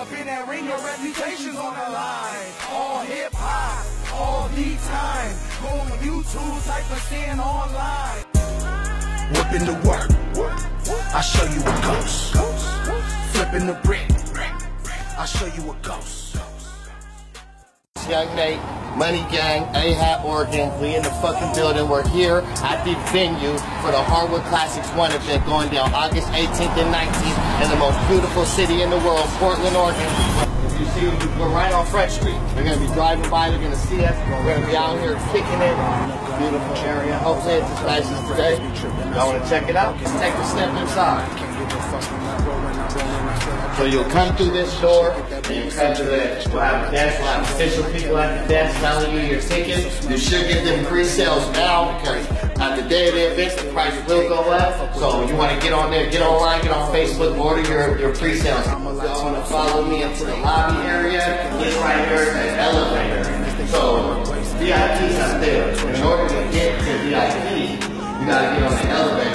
up in that ring, your reputation's on the line. All hip hop, all the time. Go on YouTube, type of stand online. Whipping the work, I show you a ghost. Flipping the brick, I show you a ghost. Young Nate. Money Gang, AHAT, Oregon. We in the fucking building. We're here at the venue for the Hardwood Classics 1 event going down August 18th and 19th in the most beautiful city in the world, Portland, Oregon. You see, we're right on Front Street. They're going to be driving by. They're going to see us. We're going to be out here kicking it. Beautiful area. Hopefully it's as nice as today. Y'all want to check it out? Take a step inside. So you'll come through this door, and you come to the, we'll have a desk, we'll have official people at the desk telling you your tickets. You should get them pre-sales now because at the day of the event, the price will go up. So you want to get on there, get online, get on Facebook, order your, your pre-sales. Y'all want to follow me into the lobby area. This right here is the elevator. So VIPs up there. In order to get to VIP, you gotta get on the elevator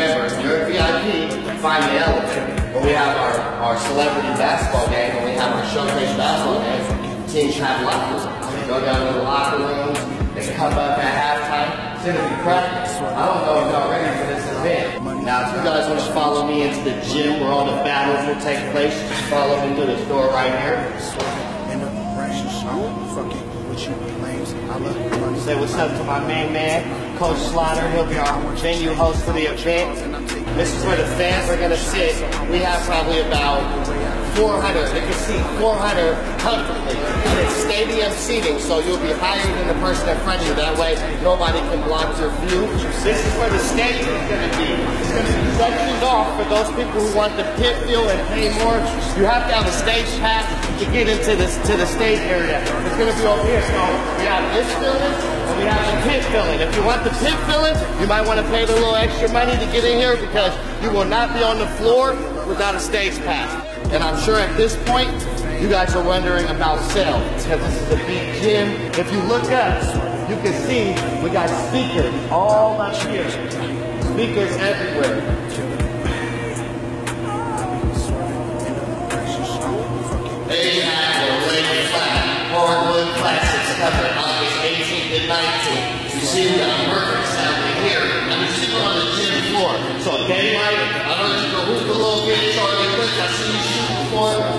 If you're a VIP, find the elevator. When we have our, our celebrity basketball game, when we have our showcase basketball game, teams have locker rooms. Go down to the locker rooms, they come up at halftime, it's gonna be practice. I don't know if y'all ready for this event. Now, if you guys want to follow me into the gym where all the battles will take place, just follow me to the store right here. Say what's up to my main man, Coach Slaughter. He'll be our venue host for the event. This is where the fans are going to sit. We have probably about 400. They can seat 400 comfortably. It's stadium seating, so you'll be higher than the person in front of you. That way, nobody can block your view. This is where the stage is going to be. It's going to be sectioned off for those people who want the pit feel and pay more. You have to have a stage pass to get into this to the stage area. It's going to be over here. So we have this filling and we have the pit filling. If you want the pit filling, you might want to pay the little extra money to get in here because you will not be on the floor without a stage pass. And I'm sure at this point, you guys are wondering about sales because this is a big gym. If you look up, you can see we got speakers all up here. Speakers everywhere. They have the Lady Flat Hardwood Classics cover August 18th and 19th. You see we got Murphy Assembly here. And see we're on the gym floor. So Daylyt,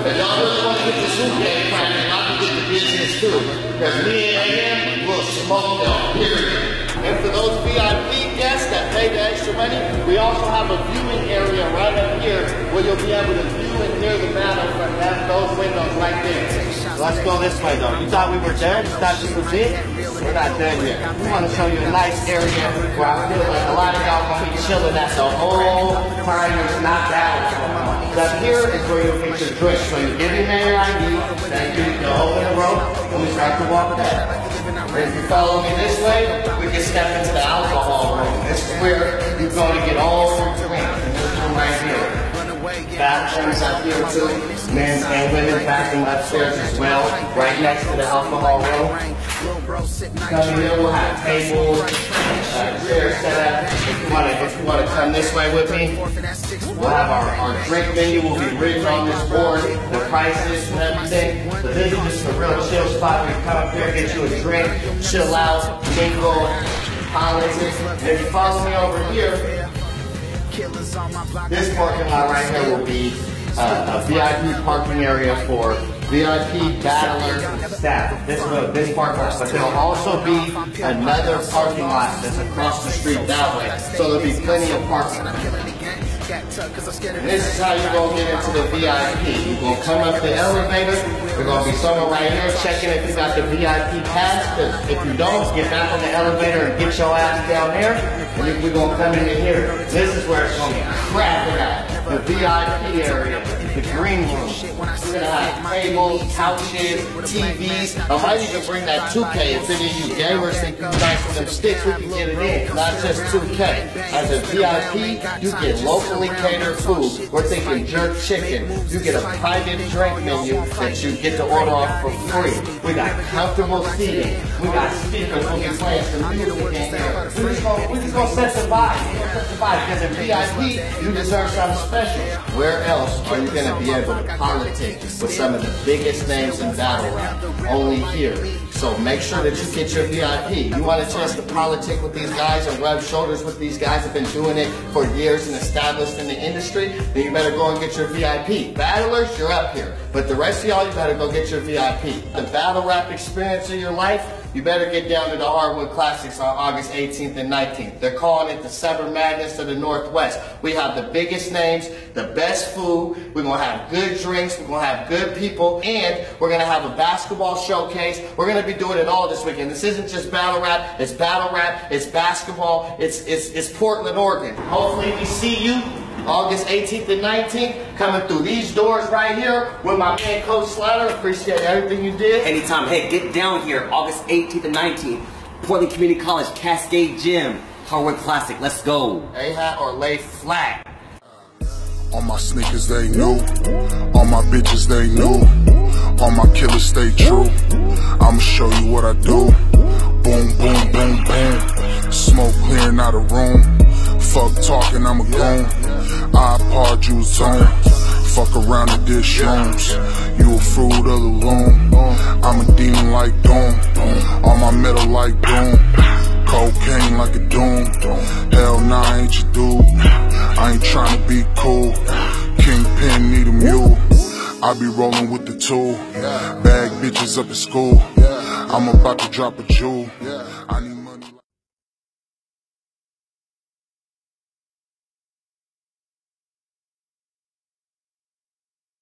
If y'all really want to get this hoop game cracking, I can get the business too. Because me and AM will smoke y'all, period. And for those VIP guests that pay the extra money, we also have a viewing area right up here where you'll be able to view and hear the battle from that, those windows right there. Let's go this way though. You thought we were done? You thought this was it? We're not done yet. We want to show you a nice area where I feel like a lot of y'all gonna be chilling at the whole time there's not battles going. Up here is where you'll get your drink. So you give your man your ID, then you you open the rope, and we start to walk back. If you follow me this way, we can step into the alcohol room. This is where you go to get all Bathrooms up here too. Men's and women's bathroom upstairs as well, right next to the alcohol room. Come here, we'll have tables, uh, chairs set up. If you want to, if you want to come this way with me, we'll have our, our drink menu we'll be written on this board, the prices and everything. But this is just a real chill spot you come up here, get you a drink, chill out, mingle, politics. And if you follow me over here, this parking lot right here will be uh, a VIP parking area for VIP battlers and staff. This will, this parking lot, but there'll also be another parking lot that's across the street that way. So there'll be plenty of parking. This is how you're gonna get into the VIP. You're gonna come up the elevator. We're gonna be someone right here checking if you got the VIP pass. Because if you don't, get back on the elevator and get your ass down there. And we're gonna come into here. This is where it's gonna be cracking out. The VIP area, the green room. We're gonna have tables, couches, TVs. I might even bring that 2K. If any of you gamers think you guys with them sticks, we can get it in. Not just 2K. As a VIP, you get locally catered food. We're thinking jerk chicken. You get a private drink menu that you get to order off for free. We got comfortable seating. We got speakers. We'll be playing some music in here. We just gonna, we just gonna set the vibe. We're gonna set the vibe. Because in VIP, you deserve something special. Where else are you gonna gonna be able to politic with some of the biggest names in battle rap. Only here. So make sure that you get your VIP. You want a chance to politic with these guys and rub shoulders with these guys have been doing it for years and established in the industry, then you better go and get your VIP. Battlers, you're up here. But the rest of y'all, you better go get your VIP. The battle rap experience of your life, you better get down to the Hardwood Classics on August 18th and 19th. They're calling it the Summer Madness of the Northwest. We have the biggest names, the best food, we're gonna have good drinks, we're gonna have good people, and we're gonna have a basketball showcase. We're gonna be doing it all this weekend. This isn't just battle rap, it's battle rap, it's basketball, it's, it's, it's Portland, Oregon. Hopefully we see you August 18th and 19th, coming through these doors right here with my man Coach Slider. Appreciate everything you did. Anytime. Hey, get down here August 18th and 19th. Portland Community College, Cascade Gym, Hardwood Classic. Let's go. A-hat or lay flat. All my sneakers they new, all my bitches they new, all my killers stay true. I'ma show you what I do. Boom, boom, boom, boom. Smoke clearing out a room. Fuck talking, I'm a goon. iPod you zone. Fuck around and dish shrooms. You a fruit of the loom. I'm a demon like Doom. On my metal like Doom. Cocaine like a Doom. Hell nah, I ain't your dude. I ain't trying to be cool. Kingpin need a mule. I be rolling with the tool. Bag bitches up at school. I'm about to drop a jewel.